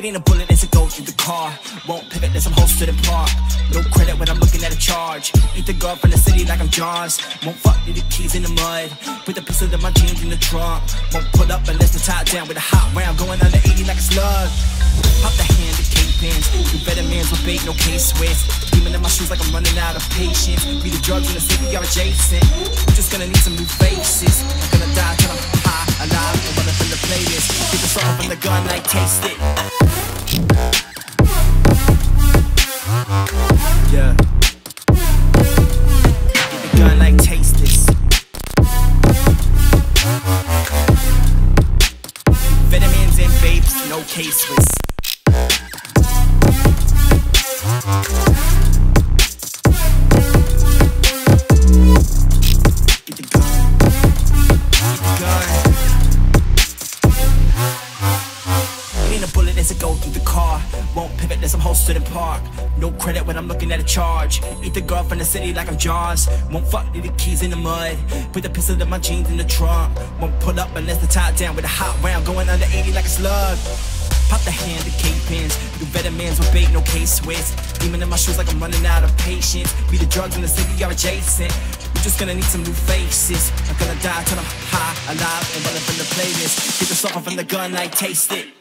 It ain't a bullet as it goes through the car. Won't pivot as I'm hosted in park. No credit when I'm looking at a charge. Eat the girl from the city like I'm Jaws. Won't fuck with the keys in the mud. Put the pieces of my jeans in the trunk. Won't pull up unless the top down with a hot round. Going under 80 like a slug. Pop the hand, the kingpins. Do better mans with bait, no case with. Demon in my shoes like I'm running out of patience. Be the drugs in the city are adjacent. We're just gonna need some new faces. Gonna die till I'm high, alive, and running from the playlist. The gun, like taste it. Yeah. The gun, like taste this. Vitamins and no. As it go through the car. Won't pivot as I'm hosted in park. No credit when I'm looking at a charge. Eat the girl from the city like I'm Jaws. Won't fuck with the keys in the mud. Put the pistol of my jeans in the trunk. Won't pull up unless the top down with a hot round. Going under 80 like a slug. Pop the hand, the cape pins. Do better mans with bait, no case with. Demon in my shoes like I'm running out of patience. Be the drugs in the city are adjacent. We're just gonna need some new faces. I'm gonna die till I'm high, alive, and running from the playlist. Get the song from the gun, like taste it.